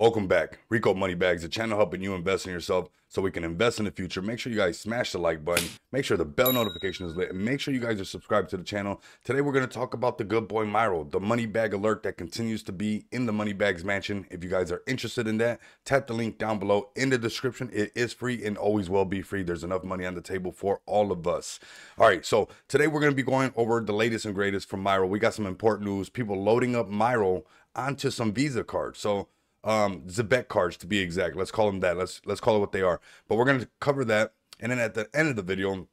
Welcome back. Rico Money Bags, the channel helping you invest in yourself so we can invest in the future. Make sure you guys smash the like button. Make sure the bell notification is lit. And make sure you guys are subscribed to the channel. Today, we're going to talk about the good boy Myro, the money bag alert that continues to be in the Money Bags mansion. If you guys are interested in that, tap the link down below in the description. It is free and always will be free. There's enough money on the table for all of us. All right, so today we're going to be going over the latest and greatest from Myro. We got some important news. People loading up Myro onto some Visa cards. So um Xebec cards to be exact. Let's call them that. Let's let's call it what they are. But we're to cover that and then at the end of the video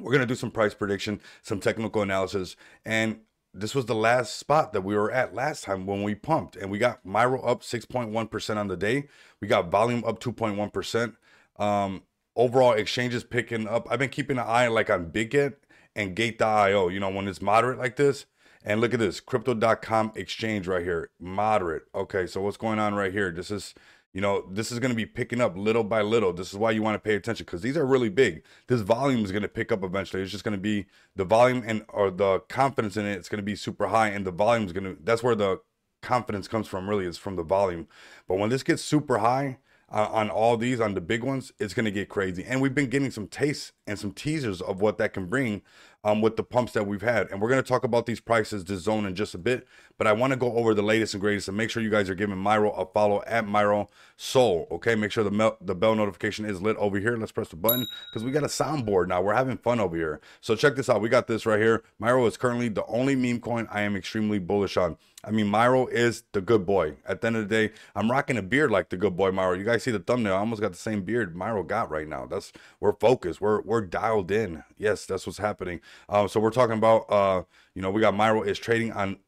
we're to do some price prediction, some technical analysis and this was the last spot that we were at last time when we pumped and we got Myro up 6.1% on the day. We got volume up 2.1%. Um overall exchanges picking up. I've been keeping an eye like on BitGet and Gate.io, you know, when it's moderate like this and look at this crypto.com exchange right here, moderate. Okay, so what's going on right here? This is, you know, this is going to be picking up little by little. This is why you want to pay attention because these are really big. This volume is going to pick up eventually. It's just going to be the volume and or the confidence in it. It's going to be super high, and the volume is going to. That's where the confidence comes from. Really, is from the volume. But when this gets super high, uh, on all these, on the big ones, it's going to get crazy. And we've been getting some tastes and some teasers of what that can bring um, with the pumps that we've had. And we're going to talk about these prices, this zone in just a bit. But I want to go over the latest and greatest and make sure you guys are giving Myro a follow at Myro Sol. Okay, make sure the, the bell notification is lit over here. Let's press the button because we got a soundboard now. We're having fun over here. So check this out. We got this right here. Myro is currently the only meme coin I am extremely bullish on. I mean, Myro is the good boy. At the end of the day, I'm rocking a beard like the good boy Myro. You guys see the thumbnail? I almost got the same beard Myro got right now. That's we're focused. We're we're dialed in. Yes, that's what's happening. Um, so we're talking about uh, you know, we got Myro is trading on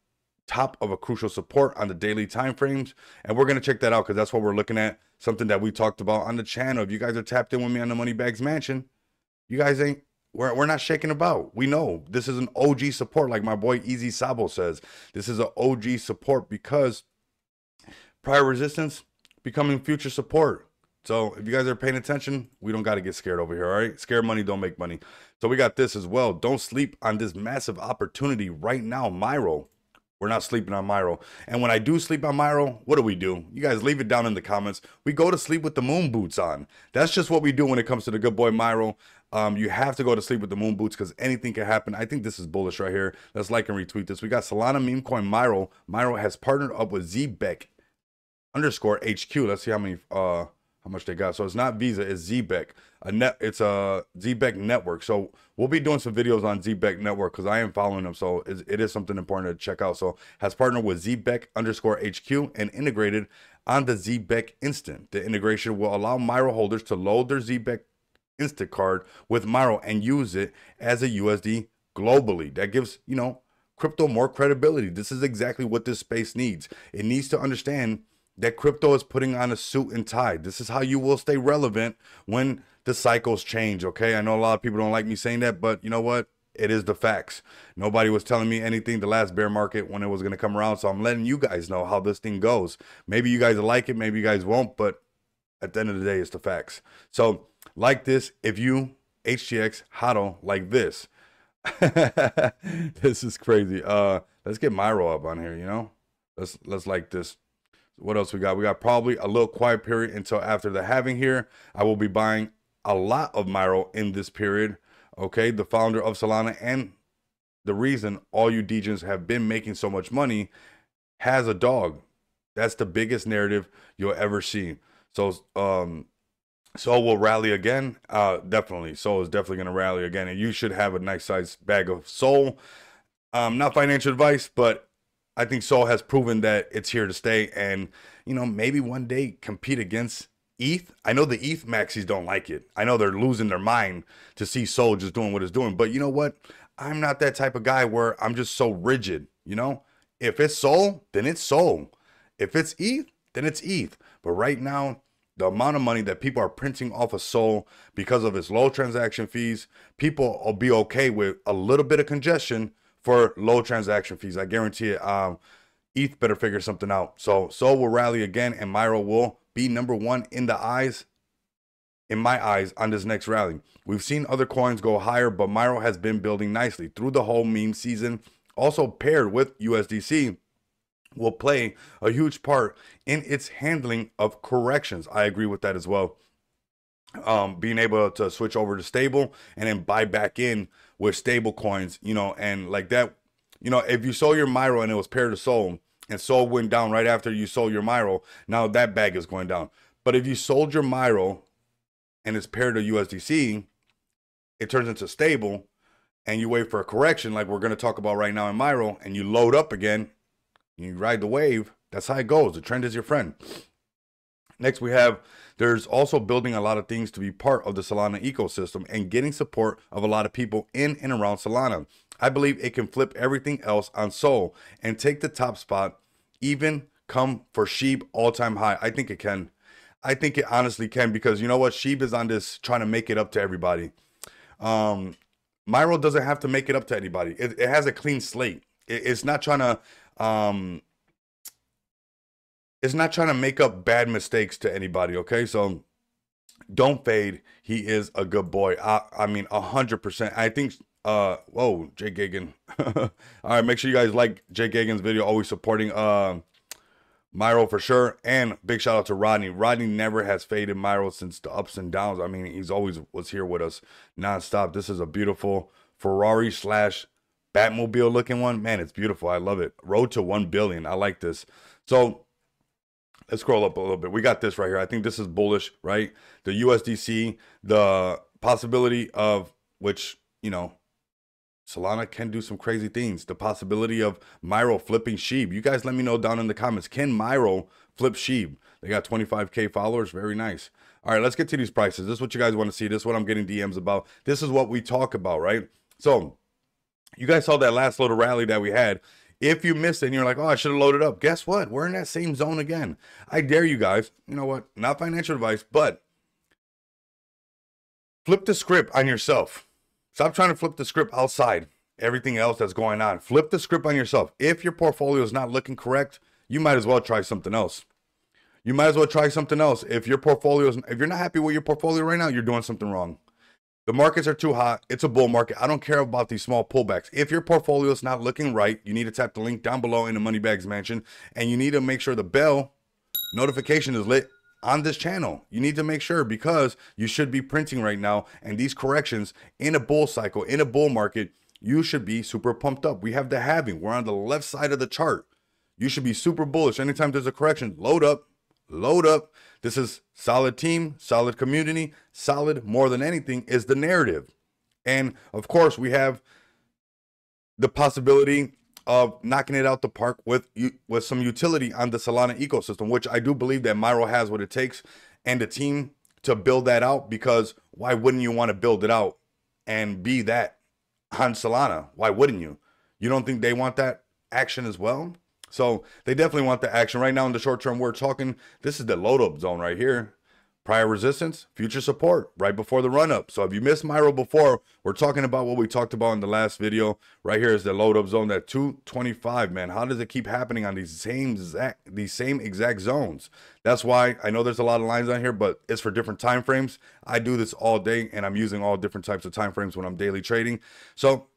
top of a crucial support on the daily time frames and we're to check that out because that's what we're looking at. Something that we talked about on the channel. If you guys are tapped in with me on the money bags mansion you guys ain't we're, we're not shaking about. We know this is an og support like my boy easy sabo says. This is an og support because prior resistance becoming future support so if you guys are paying attention we don't got to get scared over here all right scared money don't make money so we got this as well don't sleep on this massive opportunity right now myro we're not sleeping on Myro. And when I do sleep on Myro, what do we do? You guys leave it down in the comments. We go to sleep with the moon boots on. That's just what we do when it comes to the good boy Myro. Um, you have to go to sleep with the moon boots because anything can happen. I think this is bullish right here. Let's like and retweet this. We got Solana meme coin Myro. Myro has partnered up with Xebec underscore HQ. Let's see how many uh how much they got. So it's not Visa, it's Xebec. A net, it's a Xebec network. So we'll be doing some videos on Xebec network because I am following them. So it is something important to check out. So has partnered with Xebec underscore HQ and integrated on the Xebec Instant. The integration will allow Myro holders to load their Xebec Instant card with Myro and use it as a USD globally. That gives, you know, crypto more credibility. This is exactly what this space needs. It needs to understand that crypto is putting on a suit and tie. This is how you will stay relevant when the cycles change. Okay. I know a lot of people don't like me saying that, but you know what? It is the facts. Nobody was telling me anything the last bear market when it was going to come around. So I'm letting you guys know how this thing goes. Maybe you guys like it, maybe you guys won't, but at the end of the day, it's the facts. So, like this, if you HTX hodl like this, this is crazy. Uh, let's get Myro up on here. You know, let's let's like this. What else we got? We got probably a little quiet period until after the halving here. I will be buying a lot of Myro in this period. Okay, the founder of Solana and the reason all you degens have been making so much money has a dog. That's the biggest narrative you'll ever see. So, um, Sol will rally again. Uh, definitely. Sol is definitely going to rally again. And you should have a nice size bag of Sol. Um, not financial advice, but I think Sol has proven that it's here to stay and, you know, maybe one day compete against ETH. I know the ETH maxis don't like it. I know they're losing their mind to see Sol just doing what it's doing. But you know what? I'm not that type of guy where I'm just so rigid, you know? If it's Sol, then it's Sol. If it's ETH, then it's ETH. But right now, the amount of money that people are printing off of Sol because of its low transaction fees, people will be okay with a little bit of congestion for low transaction fees. I guarantee it. Um, ETH better figure something out. So Sol will rally again, and Myro will be number one in the eyes, in my eyes, on this next rally. We've seen other coins go higher, but Myro has been building nicely through the whole meme season. Also paired with USDC, will play a huge part in its handling of corrections. I agree with that as well. Um, being able to switch over to stable and then buy back in with stable coins, you know, and like that, you know, if you sold your Myro and it was paired to Sol and Sol went down right after you sold your Myro, now that bag is going down. But if you sold your Myro and it's paired to USDC, it turns into stable and you wait for a correction like we're going to talk about right now in Myro and you load up again you ride the wave. That's how it goes. The trend is your friend. Next, we have there's also building a lot of things to be part of the Solana ecosystem and getting support of a lot of people in and around Solana. I believe it can flip everything else on Sol and take the top spot, even come for Shib all time high. I think it can. I think it honestly can because you know what? Shib is on this trying to make it up to everybody. Um, Myro doesn't have to make it up to anybody. It, it has a clean slate. It, it's not trying to um is not trying to make up bad mistakes to anybody okay so don't fade he is a good boy i i mean a hundred percent i think uh whoa jay gagan all right make sure you guys like jay gagan's video always supporting uh Myro for sure, and big shout out to Rodney. Rodney never has faded Myro since the ups and downs. I mean, he's always was here with us nonstop. This is a beautiful Ferrari slash Batmobile looking one. Man, it's beautiful. I love it. Road to 1 billion. I like this. So let's scroll up a little bit. We got this right here. I think this is bullish, right? The USDC, the possibility of which, you know, Solana can do some crazy things. The possibility of Myro flipping Shib. You guys let me know down in the comments. Can Myro flip Shib? They got 25k followers. Very nice. All right, let's get to these prices. This is what you guys want to see. This is what I'm getting DMs about. This is what we talk about, right? So you guys saw that last little rally that we had. If you missed it and you're like, oh, I should have loaded up, guess what? We're in that same zone again. I dare you guys, you know what? Not financial advice, but flip the script on yourself. Stop trying to flip the script outside everything else that's going on. Flip the script on yourself. If your portfolio is not looking correct, you might as well try something else. You might as well try something else. If your portfolio is, if you're not happy with your portfolio right now, you're doing something wrong. The markets are too hot. It's a bull market. I don't care about these small pullbacks. If your portfolio is not looking right, you need to tap the link down below in the Money Bags Mansion, and you need to make sure the bell notification is lit on this channel. You need to make sure because you should be printing right now, and these corrections in a bull cycle, in a bull market, you should be super pumped up. We have the halving. We're on the left side of the chart. You should be super bullish. Anytime there's a correction, load up, load up. This is solid team, solid community, solid more than anything is the narrative. And of course, we have the possibility of knocking it out the park with with some utility on the Solana ecosystem, which I do believe that Myro has what it takes and the team to build that out because why wouldn't you want to build it out and be that on Solana? Why wouldn't you? You don't think they want that action as well? So they definitely want the action. Right now in the short term, we're talking, this is the load up zone right here. Prior resistance, future support, right before the run up. So if you missed Myro before, we're talking about what we talked about in the last video. Right here is the load up zone, that 225, man. How does it keep happening on these same exact, these same exact zones? That's why I know there's a lot of lines on here, but it's for different time frames. I do this all day and I'm using all different types of time frames when I'm daily trading. So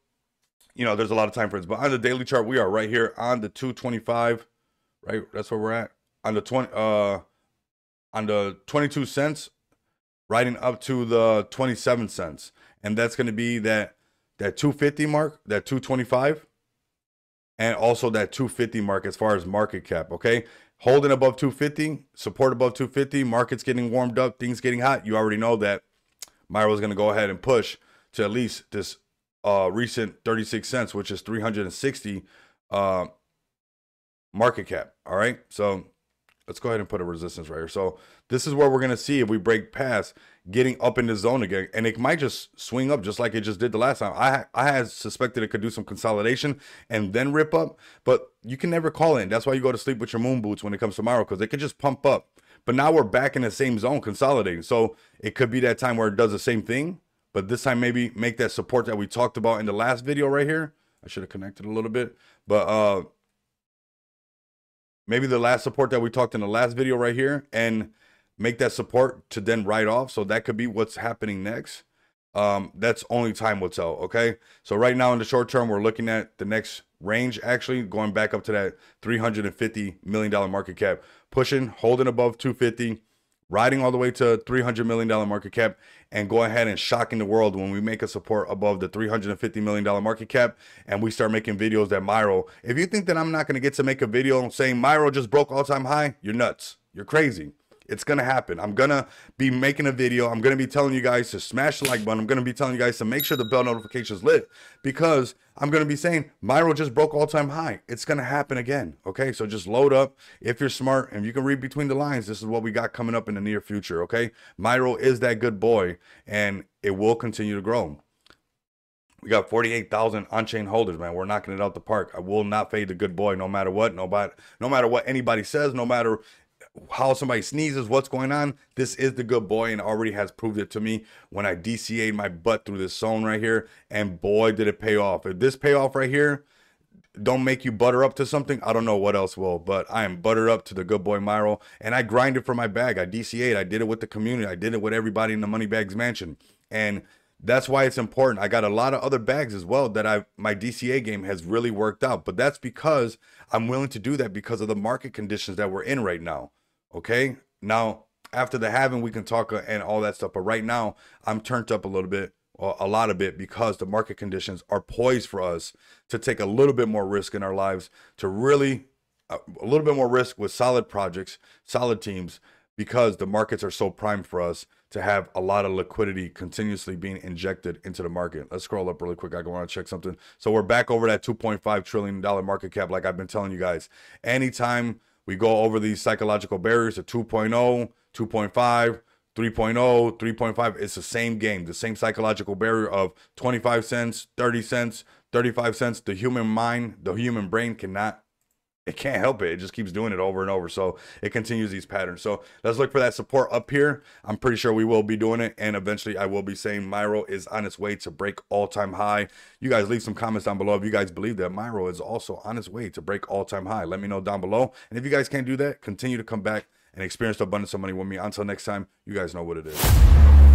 you know, there's a lot of time frames. But on the daily chart, we are right here on the 225, right? That's where we're at. On the 20 uh on the 22 cents, riding up to the 27 cents. And that's gonna be that that 250 mark, that 225, and also that 250 mark as far as market cap. Okay. Holding above 250, support above 250, markets getting warmed up, things getting hot. You already know that Myro is gonna go ahead and push to at least this uh, recent 36 cents, which is 360 uh, market cap. All right. So let's go ahead and put a resistance right here. So this is where we're going to see if we break past getting up in the zone again. And it might just swing up just like it just did the last time. I, I had suspected it could do some consolidation and then rip up, but you can never call in. That's why you go to sleep with your moon boots when it comes tomorrow because it could just pump up. But now we're back in the same zone consolidating. So it could be that time where it does the same thing but this time maybe make that support that we talked about in the last video right here. I should have connected a little bit, but uh, maybe the last support that we talked in the last video right here and make that support to then write off. So that could be what's happening next. um, that's only time will tell. Okay. So right now in the short term, we're looking at the next range actually going back up to that 350 million dollar market cap, pushing, holding above 250, riding all the way to 300 million dollar market cap, and go ahead and shocking the world when we make a support above the 350 million dollar market cap, and we start making videos that Myro. If you think that I'm not gonna get to make a video saying Myro just broke all time high, you're nuts. You're crazy. It's gonna happen. I'm gonna be making a video. I'm gonna be telling you guys to smash the like button. I'm gonna be telling you guys to make sure the bell notifications lit because I'm gonna be saying Myro just broke all-time high. It's gonna happen again. Okay, so just load up. If you're smart and you can read between the lines, this is what we got coming up in the near future. Okay, Myro is that good boy, and it will continue to grow. We got 48,000 on-chain holders, man. We're knocking it out the park. I will not fade the good boy no matter what. Nobody, no matter what anybody says, no matter how somebody sneezes, what's going on. This is the good boy and already has proved it to me when I DCA'd my butt through this zone right here. And boy, did it pay off. If this payoff right here, don't make you butter up to something, I don't know what else will. But I am buttered up to the good boy Myro. And I grinded for my bag. I DCA'd. I did it with the community. I did it with everybody in the Money Bags Mansion. And that's why it's important. I got a lot of other bags as well that I my DCA game has really worked out. But that's because I'm willing to do that because of the market conditions that we're in right now. Okay. Now, after the halving, we can talk uh, and all that stuff. But right now, I'm turned up a little bit, a lot of bit, because the market conditions are poised for us to take a little bit more risk in our lives, to really uh, a little bit more risk with solid projects, solid teams, because the markets are so prime for us to have a lot of liquidity continuously being injected into the market. Let's scroll up really quick. I want to check something. So we're back over that 2.5 trillion dollar market cap, like I've been telling you guys. Anytime we go over these psychological barriers to 2.0, 2.5, 3.0, 3.5. It's the same game, the same psychological barrier of 25 cents, 30 cents, 35 cents. The human mind, the human brain cannot it can't help it. It just keeps doing it over and over. So it continues these patterns. So let's look for that support up here. I'm pretty sure we will be doing it. And eventually I will be saying Myro is on its way to break all time high. You guys leave some comments down below if you guys believe that Myro is also on its way to break all time high. Let me know down below. And if you guys can't do that, continue to come back and experience the abundance of money with me. Until next time, you guys know what it is.